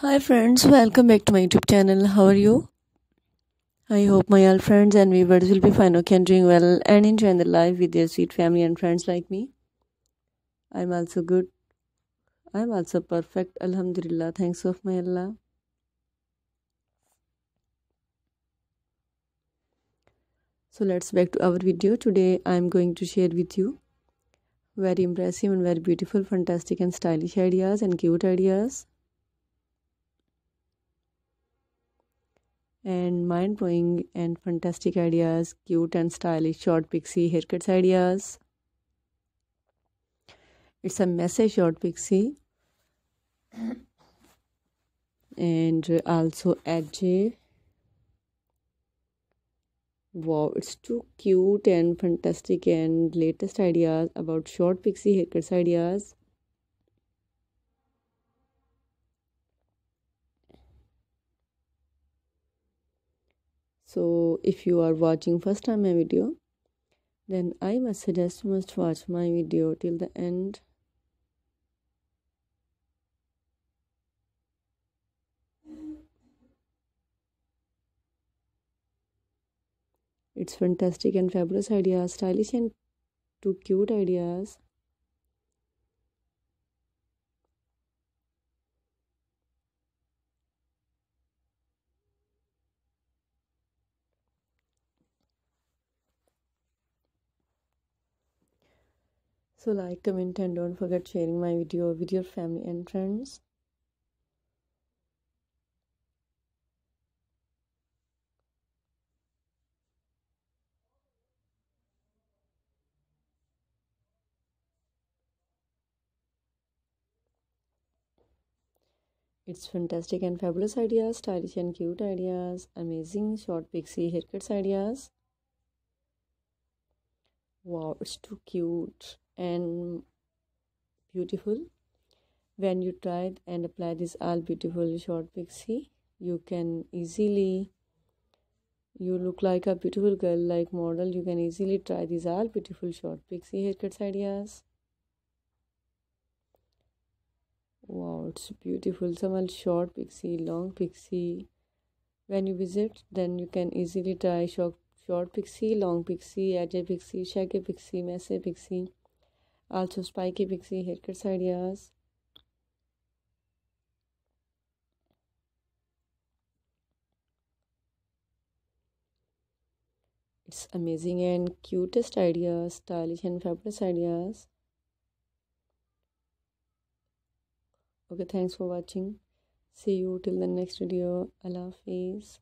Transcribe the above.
Hi friends, welcome back to my YouTube channel. How are you? I hope my all friends and viewers will be fine, okay, and doing well and enjoying the life with their sweet family and friends like me. I'm also good. I'm also perfect. Alhamdulillah. Thanks of my Allah. So let's back to our video. Today I'm going to share with you very impressive and very beautiful, fantastic and stylish ideas and cute ideas and mind blowing and fantastic ideas, cute and stylish short pixie haircuts ideas. It's a messy short pixie and also edgy. Wow, it's too cute and fantastic and latest ideas about short pixie haircuts ideas. So if you are watching first time my video then i must suggest you must watch my video till the end. It's fantastic and fabulous ideas stylish and too cute ideas So like, comment and don't forget sharing my video with your family and friends. It's fantastic and fabulous ideas, stylish and cute ideas, amazing short pixie haircuts ideas. Wow, it's too cute and beautiful. When you try and apply this all beautiful short pixie you can easily you look like a beautiful girl like model. You can easily try these all beautiful short pixie haircuts ideas. Wow it's beautiful. Some short pixie long pixie. When you visit then you can easily try short short pixie long pixie edge pixie shaggy pixie messy pixie also spiky pixie haircuts ideas it's amazing and cutest ideas stylish and fabulous ideas okay thanks for watching see you till the next video allah hafiz